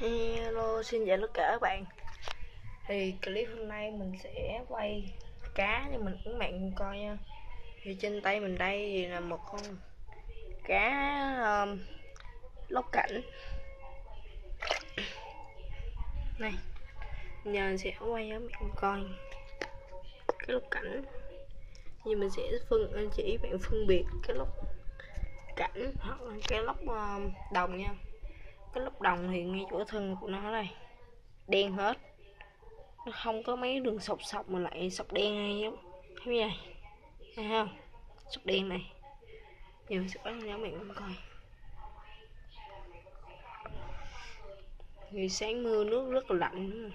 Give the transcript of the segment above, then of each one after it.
Hello, xin chào tất cả các bạn. Thì clip hôm nay mình sẽ quay cá cho mình các bạn coi nha. Thì trên tay mình đây thì là một con cá um, lóc cảnh Này, giờ mình sẽ quay cho bạn coi cái lóc cảnh Thì mình sẽ phân chỉ bạn phân biệt cái lóc cảnh hoặc là cái lóc um, đồng nha cái lớp đồng thì ngay chỗ thân của nó đây. Đen hết. Nó không có mấy đường sọc sọc mà lại sọc đen này giống thấy vậy thấy không? Sọc đen này. Giờ mình sẽ bắn cho bạn cùng coi. Ngày sáng mưa nước rất là lạnh.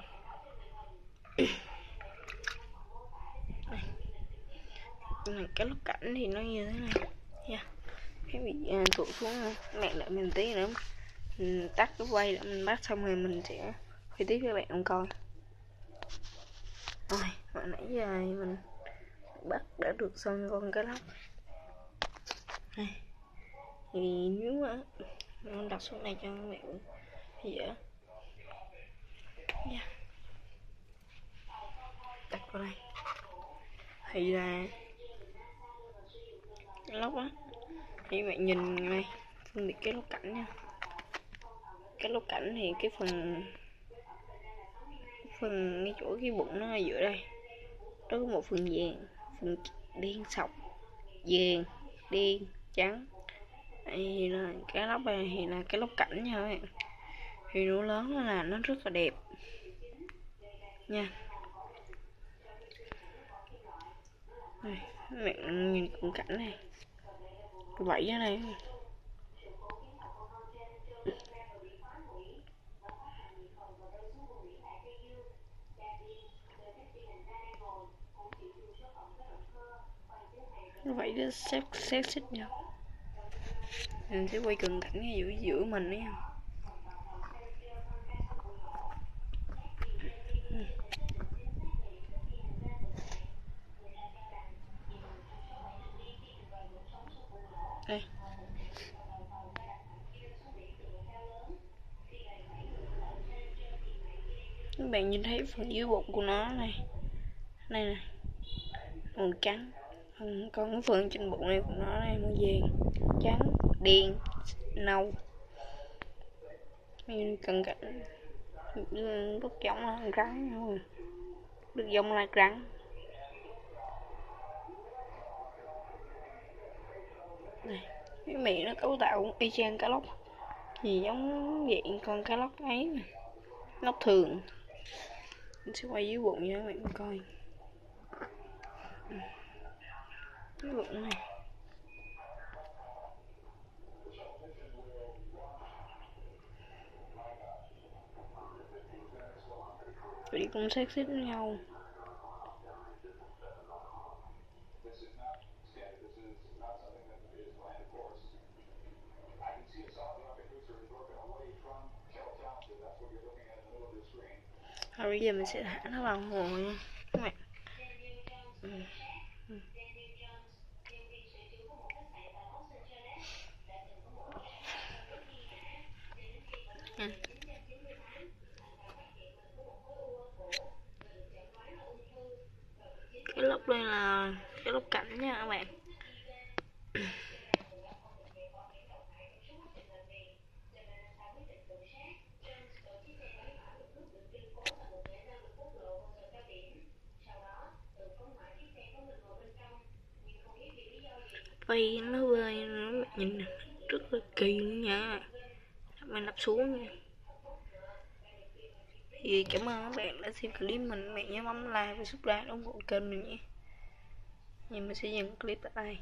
Này cái lúc cảnh thì nó như thế này. Nha. Cái bị à, uh, tụt xuống à, mẹ đợi mình tí nữa mình tắt cái quay để mình bắt xong rồi mình sẽ quay tiếp cho các bạn coi rồi, hồi nãy giờ mình bắt đã được xong con cá lóc. Này, thì nếu mà mình đặt xuống này cho các bạn dễ ờ, nha. Đặt vào đây. Thì là lóc á. Thì bạn nhìn này phân biệt cái lóc cảnh nha cái lúc cảnh thì cái phần phần cái chỗ cái bụng nó ở giữa đây. Đó có một phần vàng, phần đen sọc, vàng, đen, trắng. Đây thì là cái lóc này thì là cái lóc cảnh nha các bạn. Thì nó lớn nó là nó rất là đẹp. Nha. Này bạn nhìn cận cảnh này. Vậy này nó vậy đó xếp xếp xích nhau mình sẽ quay cận cảnh ngay giữa giữa mình ấy. Đây. Các bạn nhìn thấy phần dưới bụng của nó này. Này này màu trắng. Còn cái phần trên bụng này của nó này, màu vàng, trắng, đen, nâu. Mình cần cảnh lúc giống là rắn thôi được giống là rắn này, cái miệng nó cấu tạo cũng y chang cá lóc. Gì giống vậy con cá lóc ấy nè. Lóc thường. Mình sẽ quay dưới bụng cho các bạn coi. Cái bụng này Tụi cũng xếp xếp với nhau Rồi bây giờ mình sẽ thả nó vào hồ nha các bạn. Ừ. cái lốc đây là cái lốc cảnh nha các bạn. Vây nó bơi nó nhìn rất là kỳ nha. Mình đập xuống nha thì cảm ơn các bạn đã xem clip mình. Mẹ nhớ bấm like và subscribe ủng hộ kênh mình nhé. Nhưng mình sẽ dừng clip tại đây.